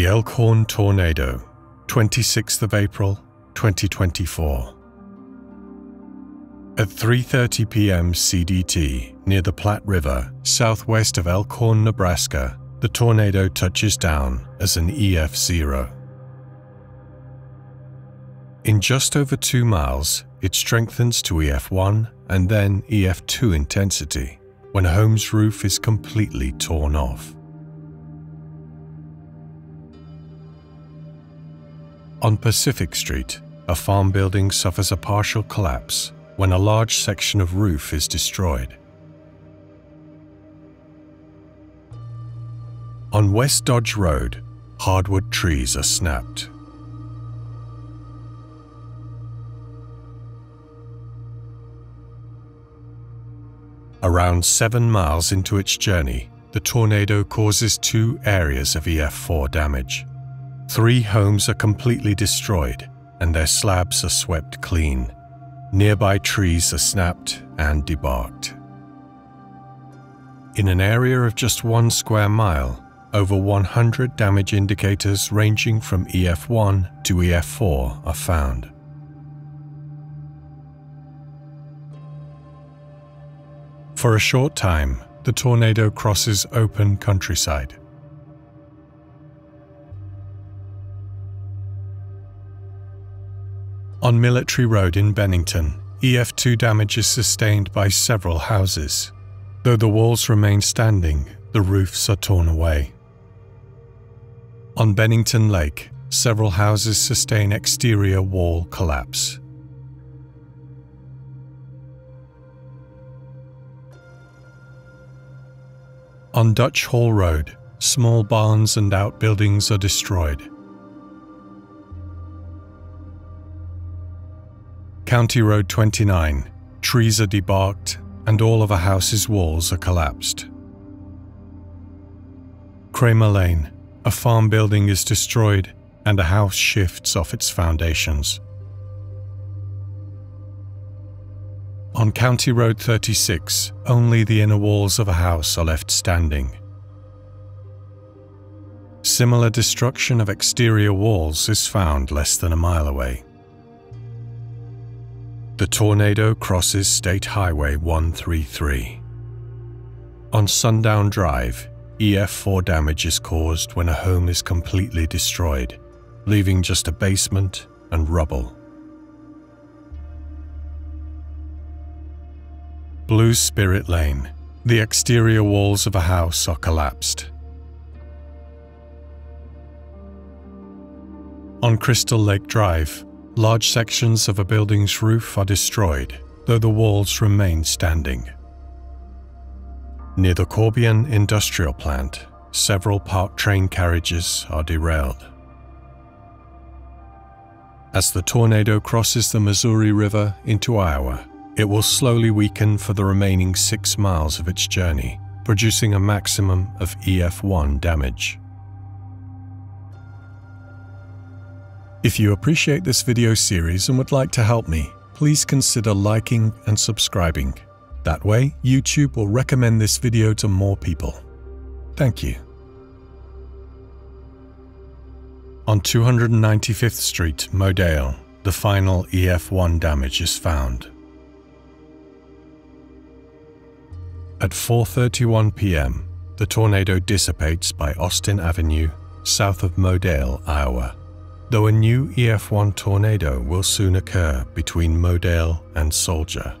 The Elkhorn Tornado, 26th of April, 2024. At 3:30 p.m. CDT near the Platte River, southwest of Elkhorn, Nebraska, the tornado touches down as an EF0. In just over 2 miles, it strengthens to EF1 and then EF2 intensity when a home's roof is completely torn off. On Pacific Street, a farm building suffers a partial collapse when a large section of roof is destroyed. On West Dodge Road, hardwood trees are snapped. Around seven miles into its journey, the tornado causes two areas of EF4 damage. Three homes are completely destroyed and their slabs are swept clean. Nearby trees are snapped and debarked. In an area of just one square mile, over 100 damage indicators ranging from EF1 to EF4 are found. For a short time, the tornado crosses open countryside. On Military Road in Bennington, EF2 damage is sustained by several houses. Though the walls remain standing, the roofs are torn away. On Bennington Lake, several houses sustain exterior wall collapse. On Dutch Hall Road, small barns and outbuildings are destroyed. County Road 29, trees are debarked and all of a house's walls are collapsed. Kramer Lane, a farm building is destroyed and a house shifts off its foundations. On County Road 36, only the inner walls of a house are left standing. Similar destruction of exterior walls is found less than a mile away. The tornado crosses State Highway 133. On Sundown Drive, EF4 damage is caused when a home is completely destroyed, leaving just a basement and rubble. Blue Spirit Lane. The exterior walls of a house are collapsed. On Crystal Lake Drive, Large sections of a building's roof are destroyed, though the walls remain standing. Near the Corbion industrial plant, several parked train carriages are derailed. As the tornado crosses the Missouri River into Iowa, it will slowly weaken for the remaining six miles of its journey, producing a maximum of EF1 damage. If you appreciate this video series and would like to help me, please consider liking and subscribing. That way, YouTube will recommend this video to more people. Thank you. On 295th Street, Modale, the final EF1 damage is found. At 4.31 p.m., the tornado dissipates by Austin Avenue, south of Modale, Iowa though a new EF1 tornado will soon occur between Modale and Soldier.